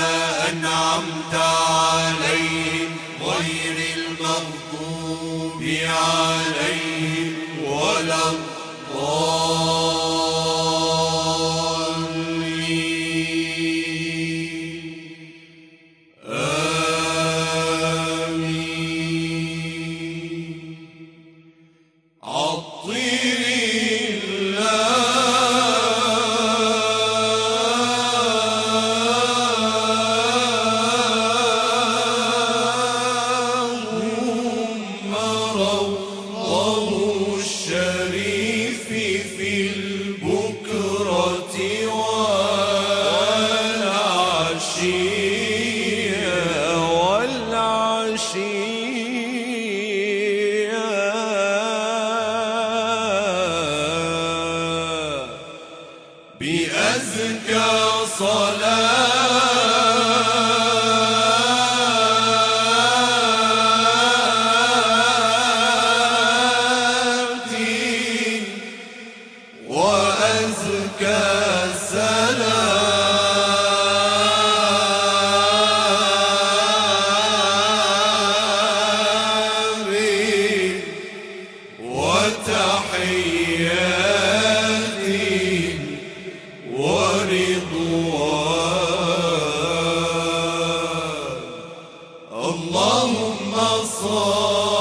الذين أنعمت عليهم غير المغضوب عليهم ولا الضالين. بأزكى صلاة. oh.